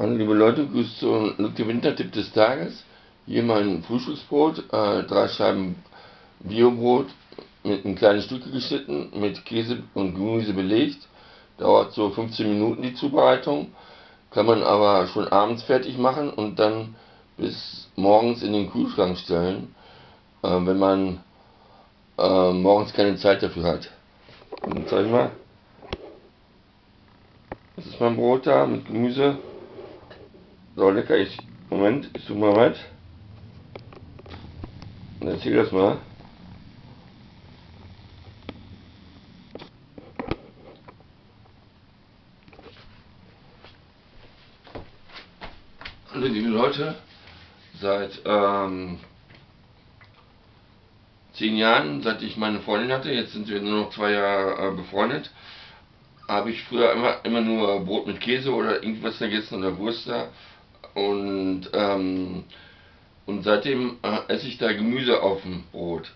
Hallo liebe Leute, Grüß zum Luke Winter-Tipp des Tages. Hier mein Frühstücksbrot, äh, drei Scheiben Biobrot mit einem kleinen Stücke geschnitten, mit Käse und Gemüse belegt. Dauert so 15 Minuten die Zubereitung. Kann man aber schon abends fertig machen und dann bis morgens in den Kühlschrank stellen, äh, wenn man äh, morgens keine Zeit dafür hat. Und zeig mal. Das ist mein Brot da mit Gemüse. So, lecker. Ich, Moment, ich suche mal was. Und erzähl das mal. Liebe Leute, seit ähm, zehn Jahren, seit ich meine Freundin hatte, jetzt sind wir nur noch zwei Jahre äh, befreundet, habe ich früher immer, immer nur Brot mit Käse oder irgendwas gegessen oder Wurst da und, ähm, und seitdem äh, esse ich da Gemüse auf dem Brot.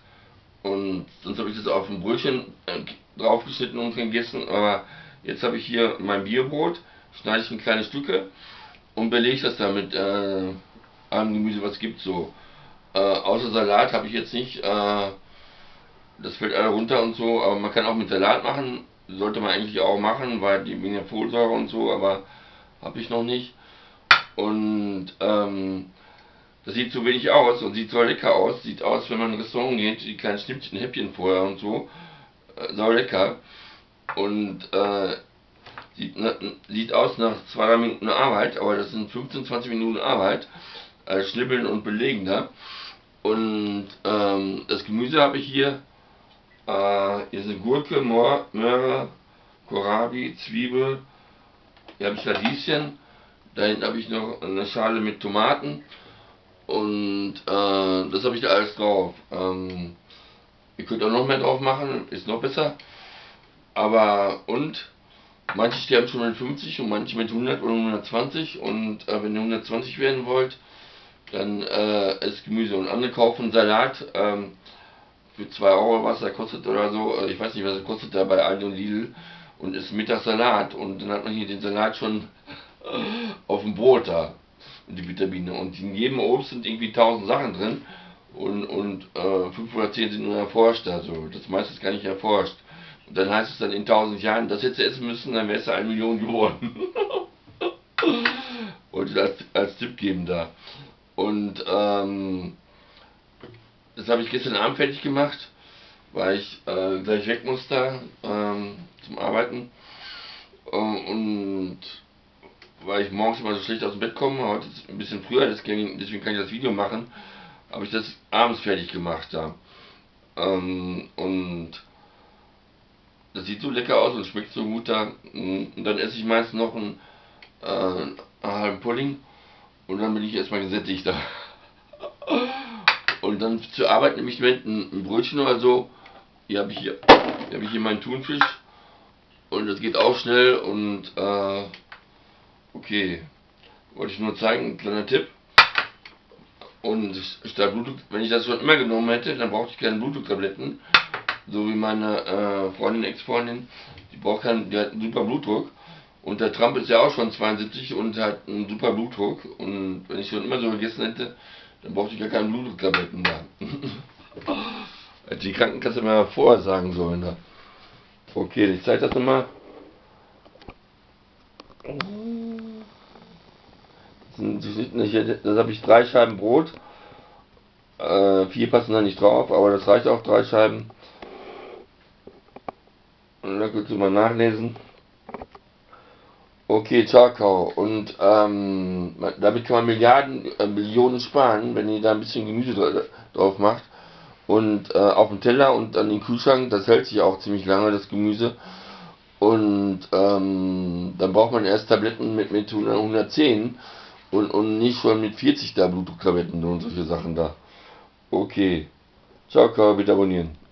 Und sonst habe ich das auf dem Brötchen äh, draufgeschnitten und gegessen. Aber jetzt habe ich hier mein Bierbrot, schneide ich in kleine Stücke und belege das da mit äh, allem Gemüse, was es gibt. So. Äh, außer Salat habe ich jetzt nicht. Äh, das fällt alle runter und so. Aber man kann auch mit Salat machen. Sollte man eigentlich auch machen, weil die wegen der Folsäure und so. Aber habe ich noch nicht. Und ähm, das sieht zu wenig aus und sieht so lecker aus. Sieht aus, wenn man in ein Restaurant geht, die kleinen Schnippchen, Häppchen vorher und so. Äh, sau lecker. Und äh, sieht, ne, sieht aus nach 2-3 Minuten Arbeit, aber das sind 15, 20 Minuten Arbeit. Äh, Schnibbeln und Belegen da. Und ähm, das Gemüse habe ich hier. Äh, hier sind Gurke, Möhre, Kohlrabi, Zwiebel. Hier habe ich Radieschen da hinten habe ich noch eine Schale mit Tomaten. Und äh, das habe ich da alles drauf. Ähm, ihr könnt auch noch mehr drauf machen, ist noch besser. Aber und manche sterben schon mit 50 und manche mit 100 oder 120. Und äh, wenn ihr 120 werden wollt, dann äh, esst Gemüse und andere kaufen Salat ähm, für 2 Euro, was er kostet oder so. Äh, ich weiß nicht, was er kostet da bei Aldi und Lidl. Und ist Mittagssalat. Und dann hat man hier den Salat schon auf dem Brot da, die Vitamine. Und in jedem Obst sind irgendwie tausend Sachen drin und, und äh, fünf oder zehn sind nur erforscht. Also das meiste ist gar nicht erforscht. Und dann heißt es dann in tausend Jahren, das hätte essen müssen, dann wäre es eine Million geworden. Wollte ich als, Tipp geben da. Und ähm, das habe ich gestern Abend fertig gemacht, weil ich äh, gleich weg musste ähm, zum Arbeiten. und weil ich morgens immer so schlecht aus dem Bett komme, heute ist ein bisschen früher, deswegen, kann ich das Video machen, habe ich das abends fertig gemacht da. Ähm, und das sieht so lecker aus und schmeckt so gut da. Und dann esse ich meist noch einen, äh, einen halben Pudding und dann bin ich erstmal gesättigt da. Und dann zur Arbeit nehme ich mit ein, ein Brötchen oder so. Hier habe ich hier, hier habe ich hier meinen Thunfisch und das geht auch schnell und äh, Okay, wollte ich nur zeigen, kleiner Tipp. Und statt Blutdruck, wenn ich das schon immer genommen hätte, dann brauchte ich keine Blutdrucktabletten. So wie meine äh, Freundin, Ex-Freundin, die braucht keinen, die hat einen super Blutdruck. Und der Trump ist ja auch schon 72 und hat einen super Blutdruck. Und wenn ich schon immer so gegessen hätte, dann brauchte ich gar keine Blutdrucktabletten da. Hätte die Krankenkasse mal vorher sagen sollen. Okay, ich zeige das nochmal. Das habe ich drei Scheiben Brot. Äh, vier passen da nicht drauf, aber das reicht auch, drei Scheiben. Und da könnt ihr mal nachlesen. Okay, Charcoal. Und ähm, damit kann man Milliarden, äh, Millionen sparen, wenn ihr da ein bisschen Gemüse drauf macht. Und äh, auf dem Teller und an den Kühlschrank, das hält sich auch ziemlich lange, das Gemüse. Und ähm, dann braucht man erst Tabletten mit, mit 110 und, und nicht schon mit 40 da Blutdrucktabletten und solche Sachen da. Okay. Ciao, bitte abonnieren.